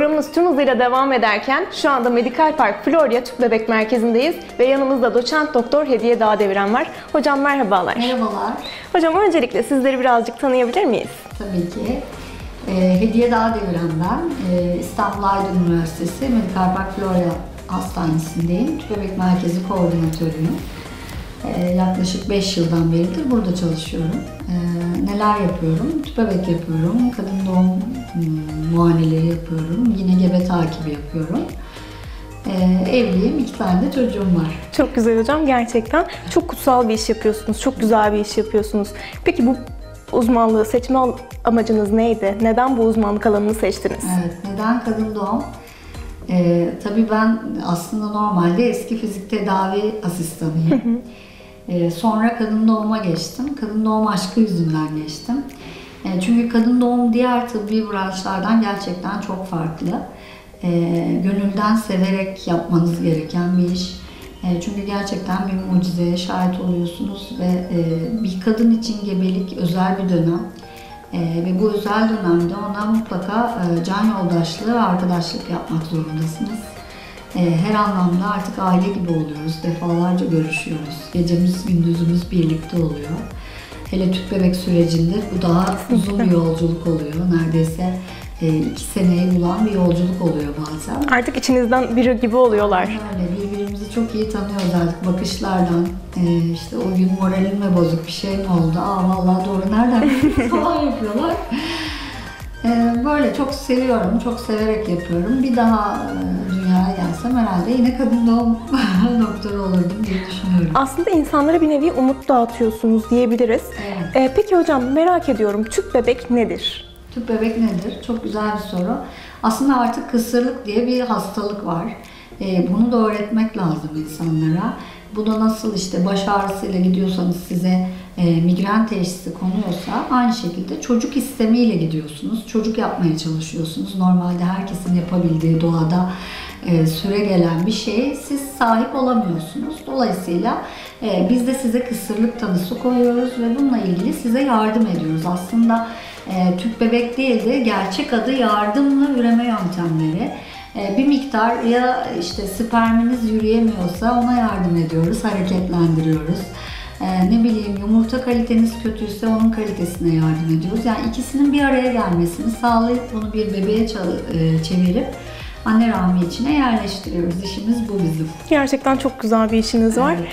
Programımız tüm hızıyla devam ederken şu anda Medikal Park Florya Tüp Bebek Merkezi'ndeyiz ve yanımızda doçent doktor Hediye Dağdeviren var. Hocam merhabalar. Merhabalar. Hocam öncelikle sizleri birazcık tanıyabilir miyiz? Tabii ki. Ee, Hediye Dağdeviren ben. Ee, İstanbul Aydın Üniversitesi Medikal Park Florya Hastanesi'ndeyim. Tüp Bebek Merkezi Koordinatörüyüm. Ee, yaklaşık 5 yıldan beridir burada çalışıyorum. Ee, neler yapıyorum? Tüp bebek yapıyorum, kadın doğum hmm, muayeneleri yapıyorum, yine gebe takibi yapıyorum. Ee, evliyim, iki tane de çocuğum var. Çok güzel hocam gerçekten. Çok kutsal bir iş yapıyorsunuz. Çok güzel bir iş yapıyorsunuz. Peki bu uzmanlığı seçme amacınız neydi? Neden bu uzmanlık alanını seçtiniz? Evet, neden kadın doğum? Ee, tabii ben aslında normalde eski fizik tedavi asistanıyım. Ee, sonra kadın doğuma geçtim. Kadın doğum aşkı yüzünden geçtim. Ee, çünkü kadın doğum diğer tıbbi branşlardan gerçekten çok farklı. Ee, gönülden severek yapmanız gereken bir iş. Çünkü gerçekten bir mucizeye şahit oluyorsunuz ve e, bir kadın için gebelik özel bir dönem. Ve bu özel dönemde ona mutlaka e, can yoldaşlığı arkadaşlık yapmak zorundasınız. Ee, her anlamda artık aile gibi oluyoruz. Defalarca görüşüyoruz. Gecemiz gündüzümüz birlikte oluyor. Hele tüp bebek sürecinde bu daha uzun bir yolculuk oluyor. Neredeyse e, iki seneyi bulan bir yolculuk oluyor bazen. Artık içinizden biri gibi oluyorlar. Öyle birbirimizi çok iyi tanıyoruz artık bakışlardan. Ee, işte o gün moralim mi bozuk bir şey mi oldu? Aa vallahi doğru nereden falan yapıyorlar. Ee, böyle çok seviyorum, çok severek yapıyorum. Bir daha e, dünyaya gelsem herhalde yine kadın doğum doktoru olurdum diye düşünüyorum. Aslında insanlara bir nevi umut dağıtıyorsunuz diyebiliriz. Evet. Ee, peki hocam merak ediyorum tüp bebek nedir? Tüp bebek nedir? Çok güzel bir soru. Aslında artık kısırlık diye bir hastalık var. Ee, bunu da öğretmek lazım insanlara. Bu da nasıl işte baş ağrısıyla gidiyorsanız size e, migren teşhisi konuyorsa aynı şekilde çocuk istemiyle gidiyorsunuz. Çocuk yapmaya çalışıyorsunuz. Normalde herkesin yapabildiği doğada e, süre gelen bir şeye siz sahip olamıyorsunuz. Dolayısıyla e, biz de size kısırlık tanısı koyuyoruz ve bununla ilgili size yardım ediyoruz. Aslında e, tüp bebek değil de gerçek adı yardımlı üreme yöntemleri. E, bir miktar ya işte sperminiz yürüyemiyorsa ona yardım ediyoruz, hareketlendiriyoruz. E, ne bileyim yumurta kaliteniz kötüyse onun kalitesine yardım ediyoruz. Yani ikisinin bir araya gelmesini sağlayıp bunu bir bebeğe e, çevirip anne rahmi içine yerleştiriyoruz. İşimiz bu bizim. Gerçekten çok güzel bir işiniz var. Evet,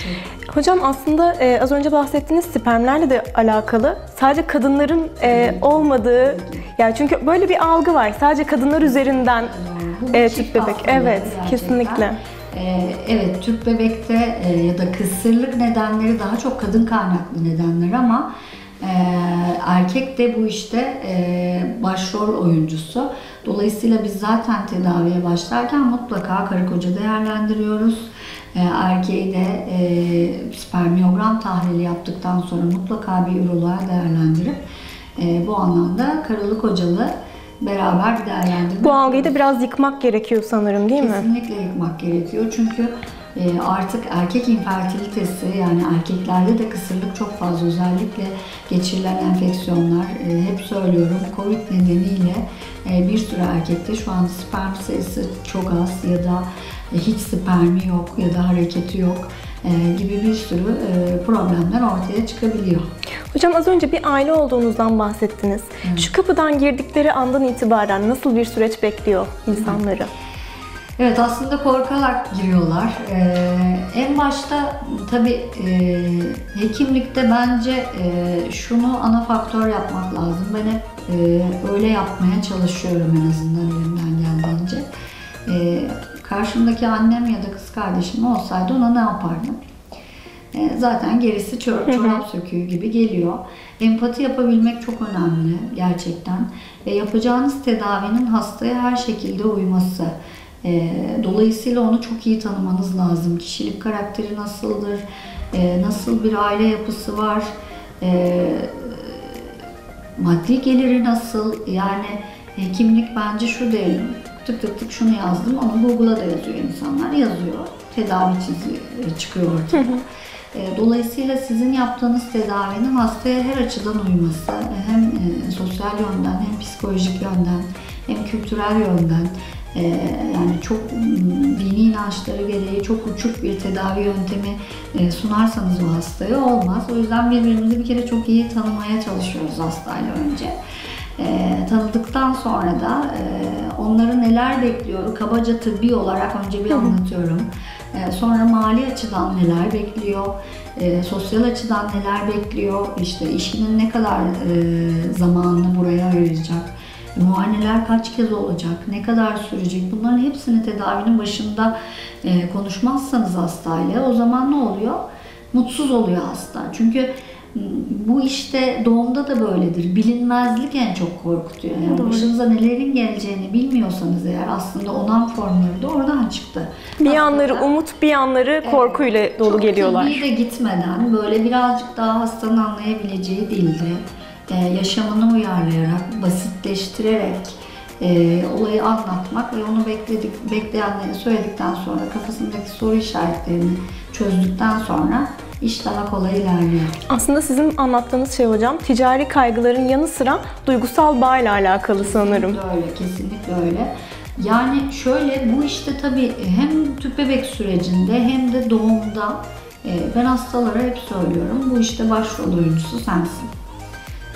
Hocam aslında e, az önce bahsettiğiniz spermlerle de alakalı. Sadece kadınların e, olmadığı, yani çünkü böyle bir algı var. Sadece kadınlar üzerinden Bu e, çift tüp bebek. Evet, gerçekten. kesinlikle. Ee, evet, tüp bebekte e, ya da kısırlık nedenleri daha çok kadın kaynaklı nedenler ama e, erkek de bu işte e, başrol oyuncusu. Dolayısıyla biz zaten tedaviye başlarken mutlaka karı koca değerlendiriyoruz. E, erkeği de e, spermiyogram tahlili yaptıktan sonra mutlaka bir üroloğa değerlendirip e, bu anlamda karılı kocalı beraber bir değerlendirme Bu algıyı da biraz yıkmak gerekiyor sanırım değil mi? Kesinlikle yıkmak gerekiyor. Çünkü e, artık erkek infertilitesi yani erkeklerde de kısırlık çok fazla özellikle geçirilen enfeksiyonlar e, hep söylüyorum Covid nedeniyle e, bir sürü erkekte şu an sperm sayısı çok az ya da hiç spermi yok ya da hareketi yok gibi bir sürü problemler ortaya çıkabiliyor. Hocam az önce bir aile olduğunuzdan bahsettiniz. Şu kapıdan girdikleri andan itibaren nasıl bir süreç bekliyor insanları? Evet aslında korkarak giriyorlar. Ee, en başta tabii e, hekimlikte bence e, şunu ana faktör yapmak lazım. Ben hep e, öyle yapmaya çalışıyorum en azından elimden geldiğince. E, karşımdaki annem ya da kız kardeşim olsaydı ona ne yapardım? E, zaten gerisi çor- çorap söküğü gibi geliyor. Empati yapabilmek çok önemli gerçekten. Ve yapacağınız tedavinin hastaya her şekilde uyması. E, dolayısıyla onu çok iyi tanımanız lazım. Kişilik karakteri nasıldır? E, nasıl bir aile yapısı var? E, maddi geliri nasıl? Yani hekimlik bence şu değil. Tık tık tık şunu yazdım. Onu Google'a da yazıyor insanlar. Yazıyor. Tedavi çizi çıkıyor ortaya. E, Dolayısıyla sizin yaptığınız tedavinin hastaya her açıdan uyması, hem e, sosyal yönden hem psikolojik yönden hem kültürel yönden e, yani çok dini inançları gereği çok uçuk bir tedavi yöntemi sunarsanız o hastaya olmaz. O yüzden birbirimizi bir kere çok iyi tanımaya çalışıyoruz hastayla önce. E, tanıdıktan sonra da e, onları neler bekliyor, kabaca tıbbi olarak önce bir anlatıyorum. E, sonra mali açıdan neler bekliyor, e, sosyal açıdan neler bekliyor, işte işinin ne kadar e, zamanını buraya ayıracak, muayeneler kaç kez olacak, ne kadar sürecek? Bunların hepsini tedavinin başında e, konuşmazsanız hastayla o zaman ne oluyor? Mutsuz oluyor hasta. Çünkü bu işte doğumda da böyledir. Bilinmezlik en çok korkutuyor. Yani Doğru. başınıza nelerin geleceğini bilmiyorsanız eğer aslında onam formları da oradan çıktı. Bir yanları Aslında- umut, bir yanları korkuyla dolu çok geliyorlar. tıbbi de gitmeden böyle birazcık daha hastanın anlayabileceği dilde e, yaşamını uyarlayarak, basitleştirerek e, olayı anlatmak ve onu bekledik, bekleyenleri söyledikten sonra kafasındaki soru işaretlerini çözdükten sonra iş daha kolay ilerliyor. Aslında sizin anlattığınız şey hocam ticari kaygıların yanı sıra duygusal bağla alakalı sanırım. Kesinlikle öyle, kesinlikle öyle. Yani şöyle bu işte tabii hem tüp bebek sürecinde hem de doğumda e, ben hastalara hep söylüyorum bu işte başrol oyuncusu sensin.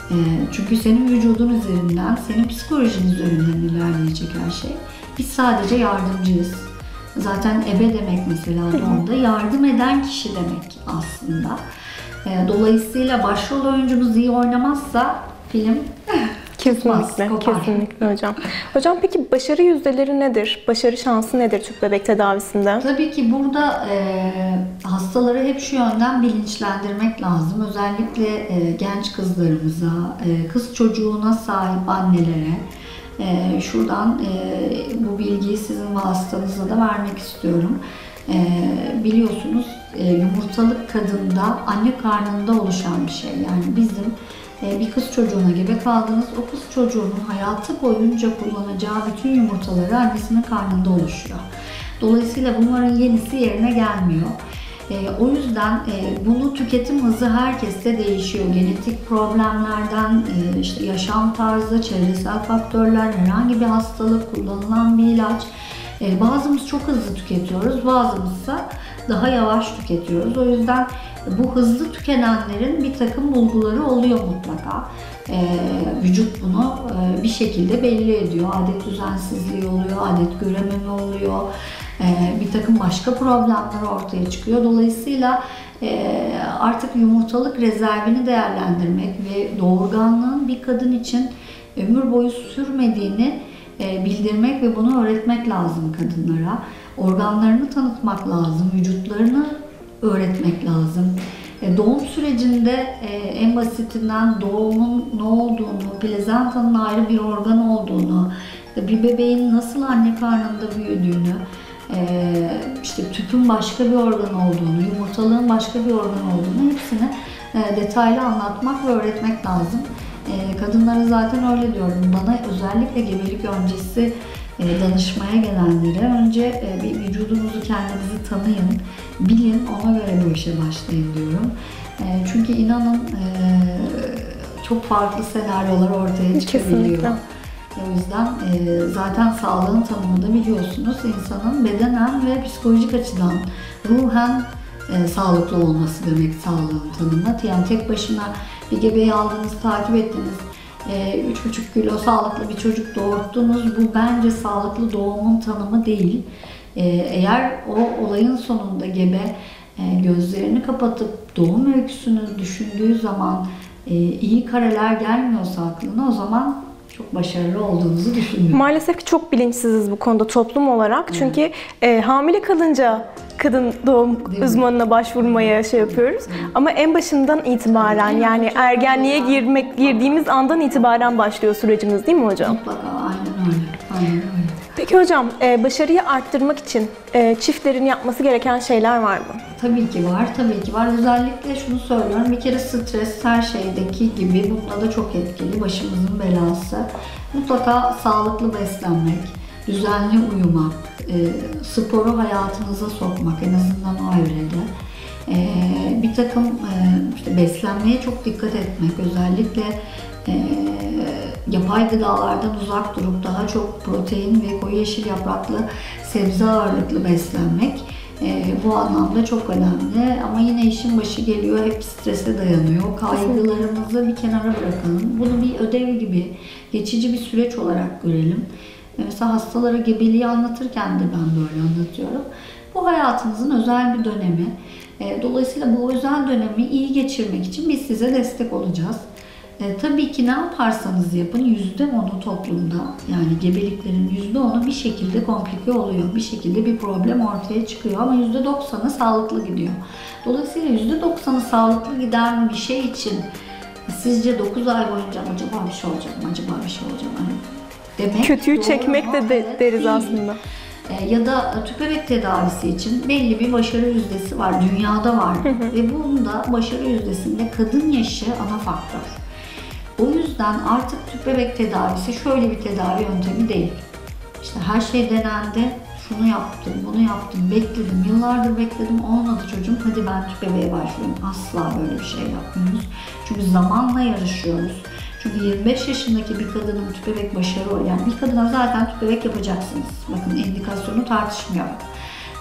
E, çünkü senin vücudun üzerinden, senin psikolojin üzerinden ilerleyecek her şey. Biz sadece yardımcıyız. Zaten ebe demek mesela doğumda yardım eden kişi demek aslında. E, dolayısıyla başrol oyuncumuz iyi oynamazsa film Kesinlikle, kopar. kesinlikle hocam. Hocam peki başarı yüzdeleri nedir? Başarı şansı nedir tüp bebek tedavisinde? Tabii ki burada e, hastaları hep şu yönden bilinçlendirmek lazım. Özellikle e, genç kızlarımıza, e, kız çocuğuna sahip annelere e, şuradan e, bu bilgiyi sizin vasıtanızla da vermek istiyorum. E, biliyorsunuz e, yumurtalık kadında anne karnında oluşan bir şey. Yani bizim e, bir kız çocuğuna gebe kaldınız. O kız çocuğunun hayatı boyunca kullanacağı bütün yumurtaları annesinin karnında oluşuyor. Dolayısıyla bunların yenisi yerine gelmiyor. E, o yüzden e, bunu tüketim hızı herkeste değişiyor. Genetik problemlerden, e, işte yaşam tarzı, çevresel faktörler, herhangi bir hastalık, kullanılan bir ilaç. E, bazımız çok hızlı tüketiyoruz, bazımızsa daha yavaş tüketiyoruz. O yüzden bu hızlı tükenenlerin bir takım bulguları oluyor mutlaka. E, vücut bunu e, bir şekilde belli ediyor. Adet düzensizliği oluyor, adet görememe oluyor. E, bir takım başka problemler ortaya çıkıyor. Dolayısıyla e, artık yumurtalık rezervini değerlendirmek ve doğurganlığın bir kadın için ömür boyu sürmediğini e, bildirmek ve bunu öğretmek lazım kadınlara. Organlarını tanıtmak lazım, vücutlarını öğretmek lazım. E, Doğum sürecinde en basitinden doğumun ne olduğunu, plezantanın ayrı bir organ olduğunu, bir bebeğin nasıl anne karnında büyüdüğünü, işte tüpün başka bir organ olduğunu, yumurtalığın başka bir organ olduğunu hepsini e, detaylı anlatmak ve öğretmek lazım. E, Kadınlara zaten öyle diyorum. Bana özellikle gebelik öncesi e, danışmaya gelenlere önce bir vücudunuzu kendinizi tanıyın, bilin, ona göre bu işe başlayın diyorum. Çünkü inanın çok farklı senaryolar ortaya çıkabiliyor. Kesinlikle. O yüzden e, zaten sağlığın tanımı da biliyorsunuz insanın bedenen ve psikolojik açıdan ruhen e, sağlıklı olması demek sağlığın tanımı. Yani tek başına bir gebeyi aldınız, takip ettiniz, e, 3,5 kilo sağlıklı bir çocuk doğurttunuz. Bu bence sağlıklı doğumun tanımı değil. E, eğer o olayın sonunda gebe e, gözlerini kapatıp doğum öyküsünü düşündüğü zaman e, iyi kareler gelmiyorsa aklına o zaman çok başarılı olduğunuzu düşünmüyorum. Maalesef ki çok bilinçsiziz bu konuda toplum olarak. Çünkü e, hamile kalınca kadın doğum mi? uzmanına başvurmaya şey yapıyoruz. Ama en başından itibaren yani ergenliğe girmek girdiğimiz andan itibaren başlıyor sürecimiz değil mi hocam? Mutlaka aynen öyle. Aynen öyle. Peki hocam e, başarıyı arttırmak için e, çiftlerin yapması gereken şeyler var mı? Tabii ki var, tabii ki var. Özellikle şunu söylüyorum, bir kere stres her şeydeki gibi bunda da çok etkili, başımızın belası. Mutlaka sağlıklı beslenmek, düzenli uyumak, e, sporu hayatınıza sokmak en azından o evrede. E, bir takım e, işte beslenmeye çok dikkat etmek, özellikle yapay gıdalardan uzak durup daha çok protein ve koyu yeşil yapraklı sebze ağırlıklı beslenmek e, bu anlamda çok önemli. Ama yine işin başı geliyor, hep strese dayanıyor. Kaygılarımızı bir kenara bırakalım. Bunu bir ödev gibi, geçici bir süreç olarak görelim. E, Mesela hastalara gebeliği anlatırken de ben böyle anlatıyorum. Bu hayatınızın özel bir dönemi. E, Dolayısıyla bu özel dönemi iyi geçirmek için biz size destek olacağız. E, tabii ki ne yaparsanız yapın yüzde onu toplumda yani gebeliklerin yüzde onu bir şekilde komplike oluyor. Bir şekilde bir problem ortaya çıkıyor ama yüzde doksanı sağlıklı gidiyor. Dolayısıyla yüzde doksanı sağlıklı giden bir şey için sizce 9 ay boyunca acaba bir şey olacak mı? Acaba bir şey olacak mı? Hani demek Kötüyü çekmek de, de deriz değil. aslında. E, ya da tüp bebek tedavisi için belli bir başarı yüzdesi var. Dünyada var. Ve bunda başarı yüzdesinde kadın yaşı ana faktör. O yüzden artık tüp bebek tedavisi şöyle bir tedavi yöntemi değil. İşte her şey denendi, şunu yaptım, bunu yaptım, bekledim, yıllardır bekledim, olmadı çocuğum, hadi ben tüp bebeğe başlıyorum. Asla böyle bir şey yapmıyoruz. Çünkü zamanla yarışıyoruz. Çünkü 25 yaşındaki bir kadının tüp bebek başarı yani bir kadına zaten tüp bebek yapacaksınız. Bakın indikasyonu tartışmıyorum.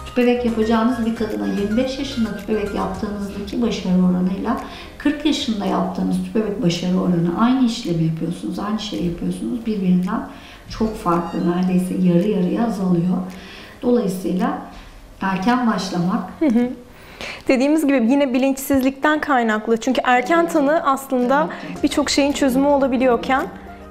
Tüp bebek yapacağınız bir kadına 25 yaşında tüp bebek yaptığınızdaki başarı oranıyla 40 yaşında yaptığınız tüp bebek başarı oranı aynı işlemi yapıyorsunuz, aynı şeyi yapıyorsunuz. Birbirinden çok farklı, neredeyse yarı yarıya azalıyor. Dolayısıyla erken başlamak Dediğimiz gibi yine bilinçsizlikten kaynaklı. Çünkü erken tanı aslında birçok şeyin çözümü olabiliyorken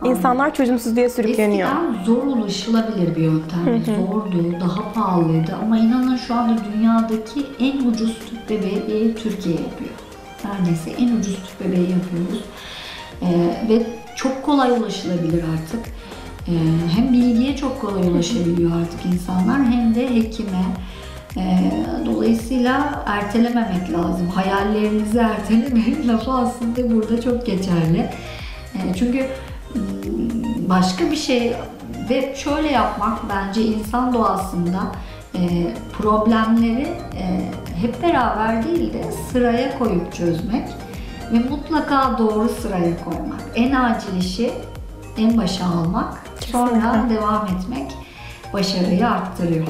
insanlar çözümsüzlüğe sürükleniyor. Eskiden zor ulaşılabilir bir yöntemdi. Zordu, daha pahalıydı ama inanın şu anda dünyadaki en ucuz tüp bebeği Türkiye yapıyor. Neredeyse en ucuz tüp bebeği yapıyoruz. Ee, ve çok kolay ulaşılabilir artık. Ee, hem bilgiye çok kolay ulaşabiliyor artık insanlar hem de hekime. Ee, dolayısıyla ertelememek lazım. Hayallerinizi ertelemeyin lafı aslında burada çok geçerli. Ee, çünkü ım, başka bir şey ve şöyle yapmak bence insan doğasında e, problemleri e, hep beraber değil de sıraya koyup çözmek ve mutlaka doğru sıraya koymak. En acil işi en başa almak, sonra Kesinlikle. devam etmek başarıyı arttırıyor.